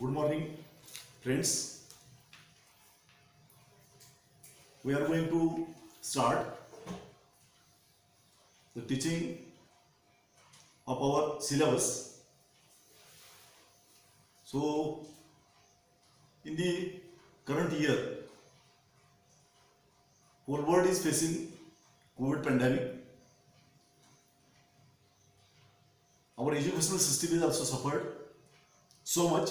Good morning, friends. We are going to start the teaching of our syllabus. So, in the current year, whole world is facing COVID pandemic. Our educational system is also suffered so much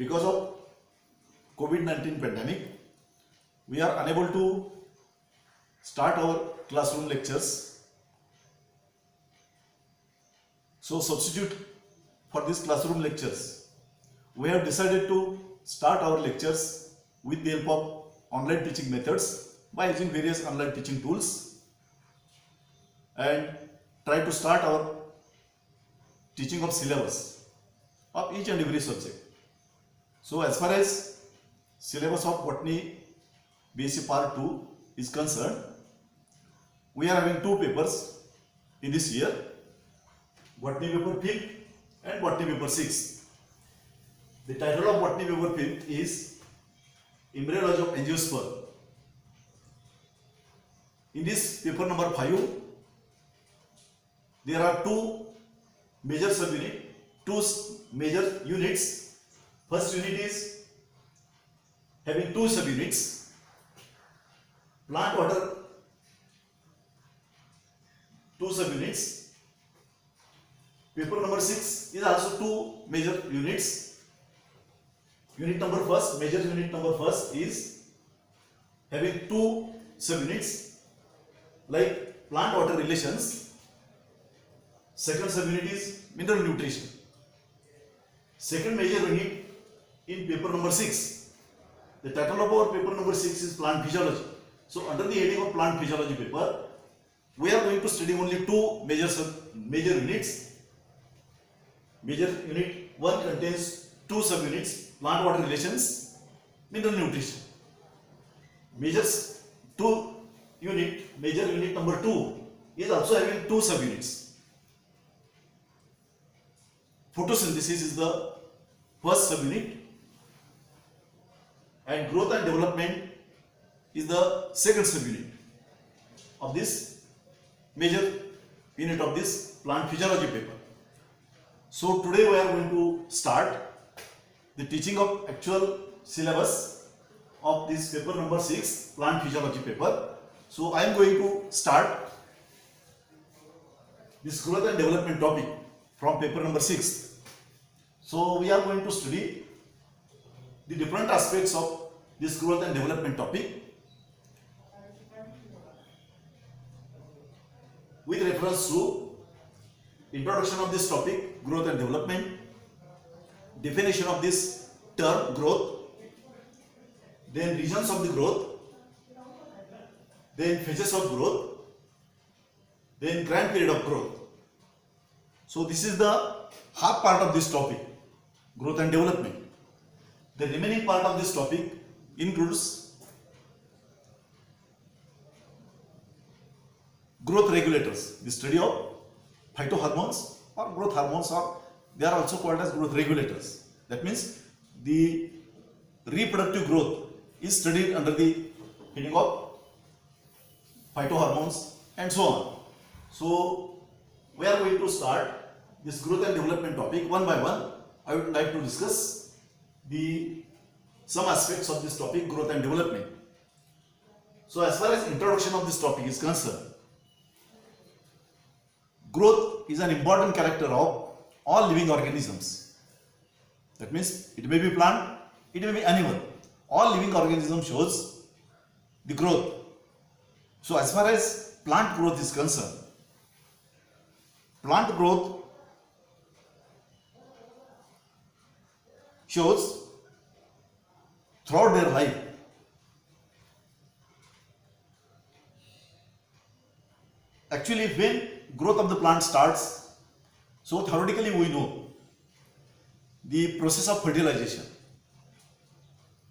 because of COVID-19 pandemic. We are unable to start our classroom lectures. So substitute for these classroom lectures. We have decided to start our lectures with the help of online teaching methods by using various online teaching tools and try to start our teaching of syllabus of each and every subject. So as far as syllabus of botany BSc part 2 is concerned, we are having two papers in this year, botany paper 5th and botany paper 6th. The title of botany paper 5th is Embryology of Angiosperm. In this paper number 5, there are two major subunit, two major units. First unit is having two subunits, plant water, two subunits. Paper number 6 is also two major units. Unit number first, major unit number first is having two subunits like plant water relations Second subunit is mineral nutrition. Second major unit in paper number 6. The title of our paper number 6 is plant physiology. So under the heading of plant physiology paper, we are going to study only two major major units. Major unit 1 contains two subunits, plant water relations, mineral nutrition. Major two unit, major unit number 2 is also having two subunits. Photosynthesis is the first subunit and growth and development is the second subunit of this major unit of this plant physiology paper. So today we are going to start the teaching of actual syllabus of this paper number 6 plant physiology paper. So I am going to start this growth and development topic from paper number 6. So we are going to study the different aspects of this growth and development topic with reference to introduction of this topic growth and development definition of this term growth then regions of the growth then phases of growth then grand period of growth so this is the half part of this topic, growth and development. The remaining part of this topic includes growth regulators, the study of phytohormones or growth hormones or they are also called as growth regulators. That means the reproductive growth is studied under the heading of phytohormones and so on. So we are going to start this growth and development topic one by one. I would like to discuss the some aspects of this topic growth and development. So as far as introduction of this topic is concerned, growth is an important character of all living organisms. That means it may be plant, it may be animal. All living organism shows the growth. So as far as plant growth is concerned, plant growth shows throughout their life actually when growth of the plant starts so theoretically we know the process of fertilization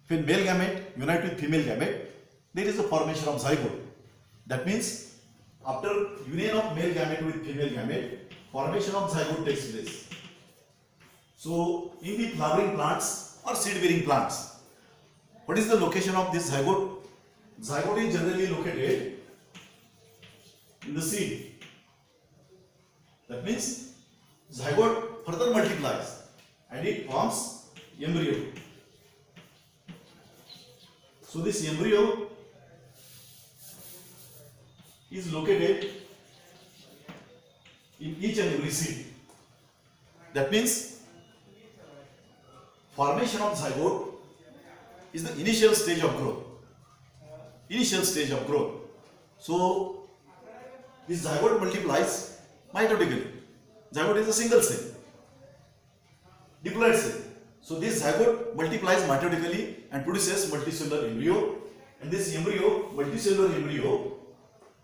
when male gamete unite with female gamete there is a formation of zygote that means after union of male gamete with female gamete formation of zygote takes place So in the flowering plants or seed bearing plants, what is the location of this zygote? Zygote is generally located in the seed. That means zygote further multiplies and it forms embryo. So this embryo is located in each and every seed. That means formation of zygote is the initial stage of growth. Initial stage of growth. So this zygote multiplies mitotically. Zygote is a single cell, diploid cell. So this zygote multiplies mitotically and produces multicellular embryo. And this embryo, multicellular embryo,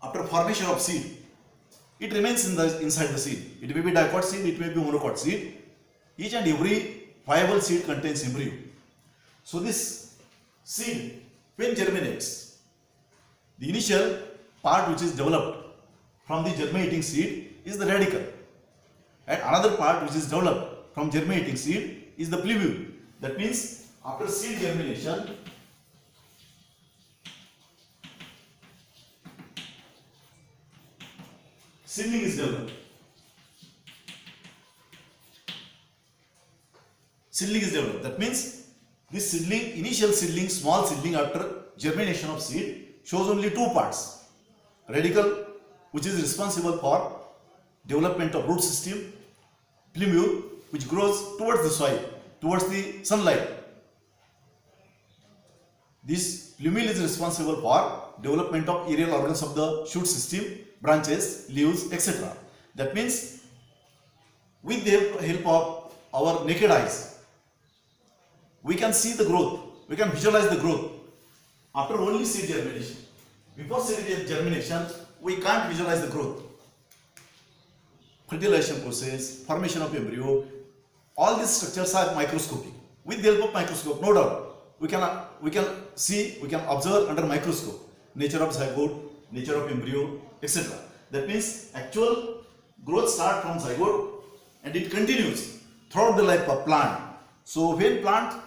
after formation of seed, it remains in the inside the seed. It may be dicot seed, it may be monocot seed. Each and every viable seed contains embryo. So this seed, when germinates, the initial part which is developed from the germinating seed is the radicle. And another part which is developed from germinating seed is the plumule. That means after seed germination, seedling is developed. Seedling is developed. That means this seedling, initial seedling, small seedling after germination of seed shows only two parts. Radicle which is responsible for development of root system, plumule, which grows towards the soil, towards the sunlight. This plumule is responsible for development of aerial organs of the shoot system, branches, leaves, etc. That means with the help of our naked eyes, we can see the growth, we can visualize the growth after only seed germination. Before seed germination, we can't visualize the growth. Fertilization process, formation of embryo, all these structures are microscopic. With the help of microscope, no doubt, we can we can see, we can observe under microscope nature of zygote, nature of embryo, etc. That means actual growth start from zygote and it continues throughout the life of plant. So when plant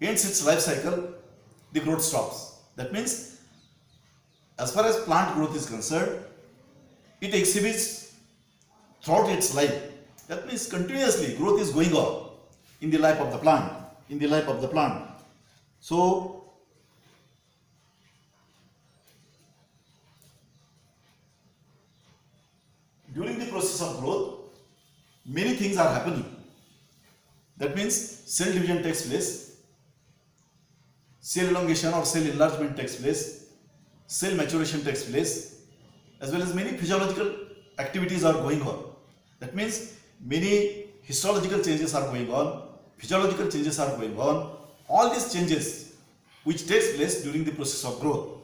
ends its life cycle, the growth stops. That means as far as plant growth is concerned, it exhibits throughout its life. That means continuously growth is going on in the life of the plant, in the life of the plant. So during the process of growth, many things are happening. That means cell division takes place, cell elongation or cell enlargement takes place, cell maturation takes place, as well as many physiological activities are going on. That means many histological changes are going on, physiological changes are going on. All these changes which takes place during the process of growth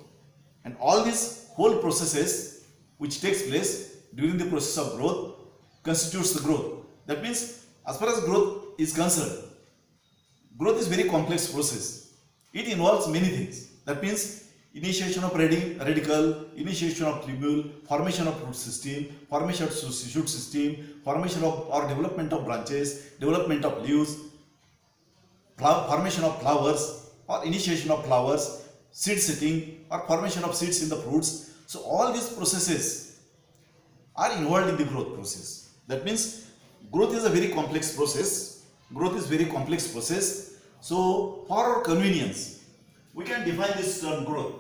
and all these whole processes which takes place during the process of growth constitutes the growth. That means as far as growth is concerned, growth is very complex process. It involves many things. That means initiation of radi- radicle, initiation of plumule, formation of root system, formation of shoot system, formation of or development of branches, development of leaves, formation of flowers or initiation of flowers, seed setting or formation of seeds in the fruits. So all these processes are involved in the growth process. That means growth is a very complex process. Growth is very complex process. So for our convenience, we can define this term growth.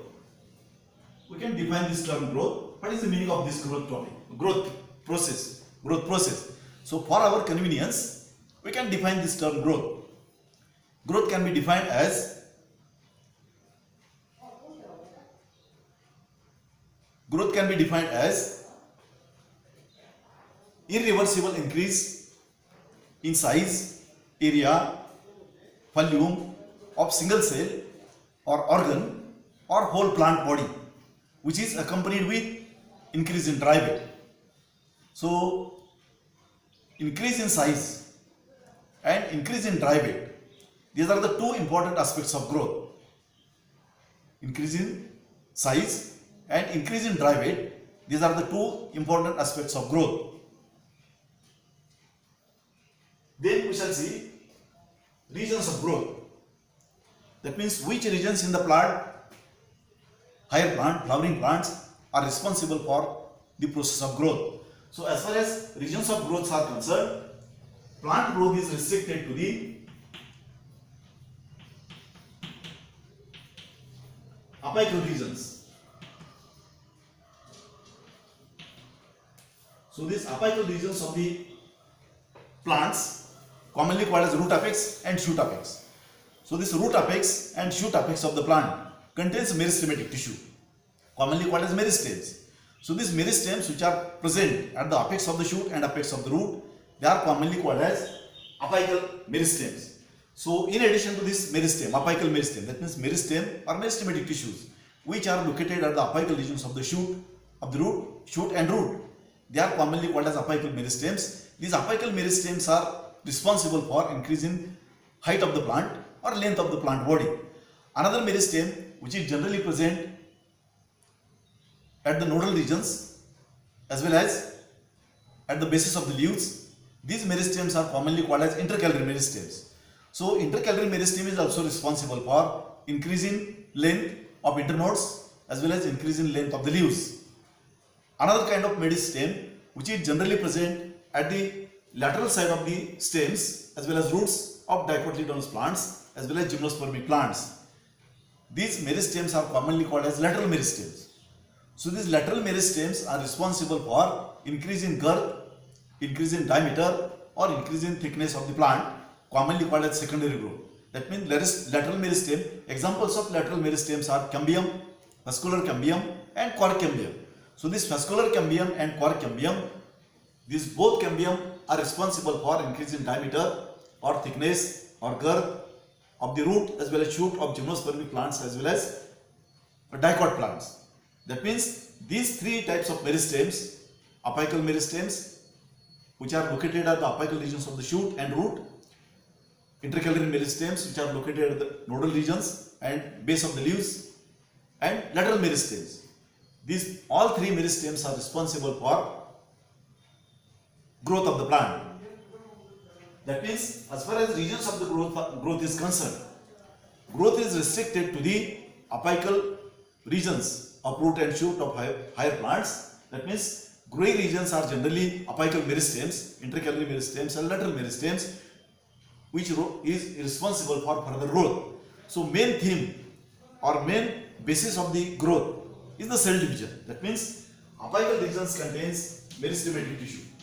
We can define this term growth. What is the meaning of this growth topic? Growth process. Growth process. So for our convenience, we can define this term growth. Growth can be defined as growth can be defined as irreversible increase in size, area, volume of single cell or organ or whole plant body which is accompanied with increase in dry weight. So increase in size and increase in dry weight these are the two important aspects of growth. Increase in size and increase in dry weight. These are the two important aspects of growth. Then we shall see regions of growth. That means which regions in the plant, higher plant, flowering plants are responsible for the process of growth. So as far as regions of growth are concerned, plant growth is restricted to the apical regions. So these apical regions of the plants commonly called as root apex and shoot apex. So this root apex and shoot apex of the plant contains meristematic tissue commonly called as meristems. So these meristems which are present at the apex of the shoot and apex of the root they are commonly called as apical meristems. So in addition to this meristem, apical meristem that means meristem or meristematic tissues which are located at the apical regions of the shoot of the root, shoot and root they are commonly called as apical meristems. These apical meristems are responsible for increasing height of the plant or length of the plant body. Another meristem which is generally present at the nodal regions as well as at the basis of the leaves. These meristems are commonly called as intercalary meristems. So intercalary meristem is also responsible for increasing length of internodes as well as increasing length of the leaves. Another kind of meristem which is generally present at the lateral side of the stems as well as roots of dicotyledonous plants as well as gymnospermic plants. These meristems are commonly called as lateral meristems. So these lateral meristems are responsible for increase in girth, increase in diameter or increase in thickness of the plant commonly called as secondary growth. That means lateral meristem, examples of lateral meristems are cambium, vascular cambium and cork cambium. So this vascular cambium and cork cambium, these both cambium are responsible for increase in diameter or thickness or girth of the root as well as shoot of gymnospermic plants as well as dicot plants. That means these three types of meristems, apical meristems, which are located at the apical regions of the shoot and root, intercalary meristems, which are located at the nodal regions and base of the leaves, and lateral meristems. These all three meristems are responsible for growth of the plant. That means, as far as regions of the growth, growth is concerned, growth is restricted to the apical regions of root and shoot of higher, higher plants. That means, growing regions are generally apical meristems, intercalary meristems and lateral meristems, which is responsible for further growth. So, main theme or main basis of the growth is the cell division. That means, apical regions contains meristematic tissue.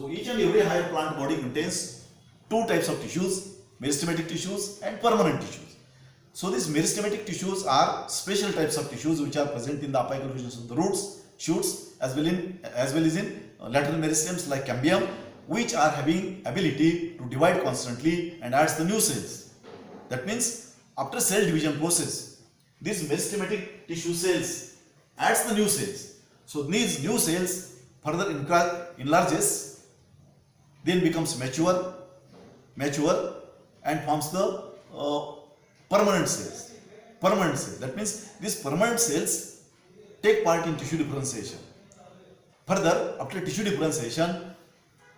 So each and every higher plant body contains two types of tissues, meristematic tissues and permanent tissues. So these meristematic tissues are special types of tissues which are present in the apical regions of the roots, shoots as well in as well as in uh, lateral meristems like cambium which are having ability to divide constantly and adds the new cells. That means after cell division process, these meristematic tissue cells adds the new cells. So these new cells further enlarges then becomes mature, mature and forms the uh, permanent cells. Permanent cells. That means these permanent cells take part in tissue differentiation. Further, after tissue differentiation,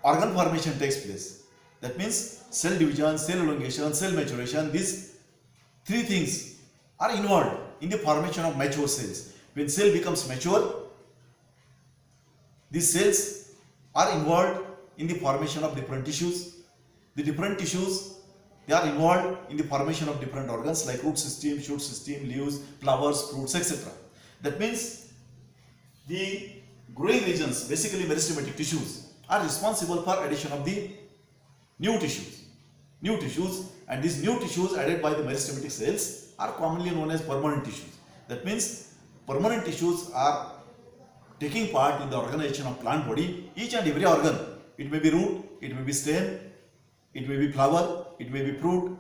organ formation takes place. That means cell division, cell elongation, cell maturation, these three things are involved in the formation of mature cells. When cell becomes mature, these cells are involved in the formation of different tissues. The different tissues, they are involved in the formation of different organs like root system, shoot system, leaves, flowers, fruits, etc. That means the growing regions, basically meristematic tissues, are responsible for addition of the new tissues. New tissues and these new tissues added by the meristematic cells are commonly known as permanent tissues. That means permanent tissues are taking part in the organization of plant body, each and every organ. It may be root, it may be stem, it may be flower, it may be fruit,